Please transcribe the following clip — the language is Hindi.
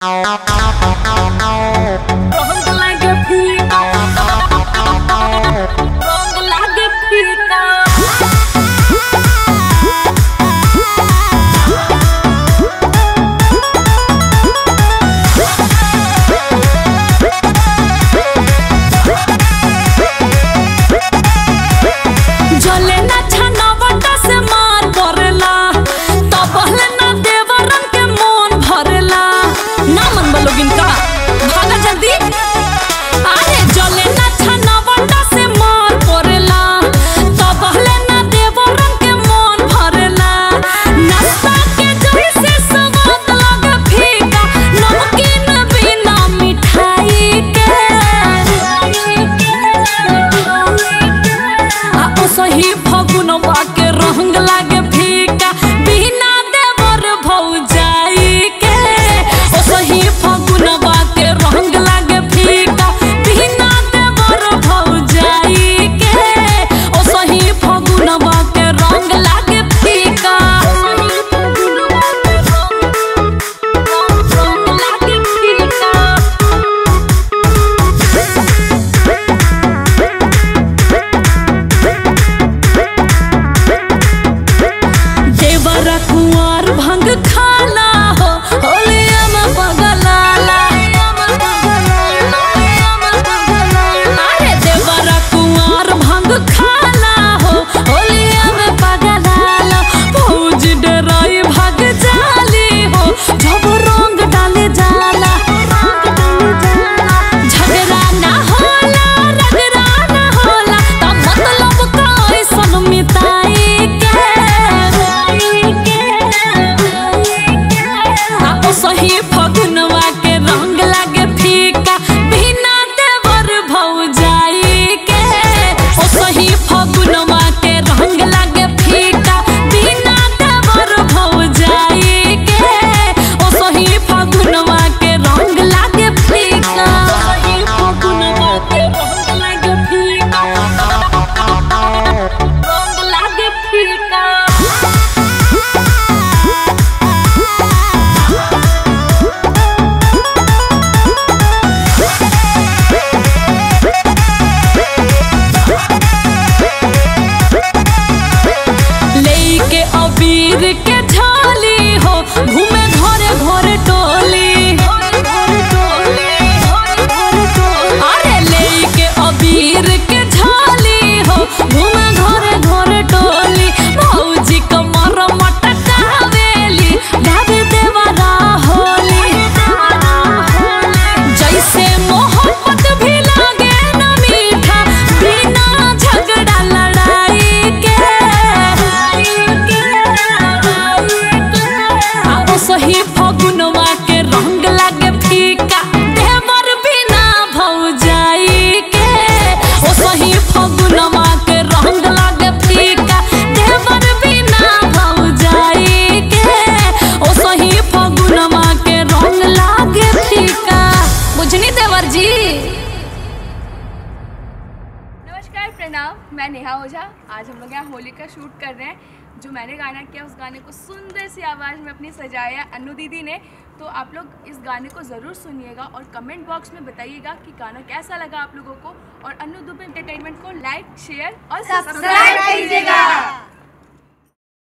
Ow, ow, ow. जी। नमस्कार प्रणाम। मैं नेहा ओझा। आज हम लोग यहाँ होली का शूट कर रहे हैं। जो मैंने गाना किया उस गाने को सुंदर सी आवाज़ में अपनी सजाया अनु दीदी ने। तो आप लोग इस गाने को ज़रूर सुनिएगा और कमेंट बॉक्स में बताइएगा कि गाना कैसा लगा आप लोगों को। और अनु दुबे एंटरटेनमेंट को लाइक शेयर और सब्सक्राइब कीजिएगा।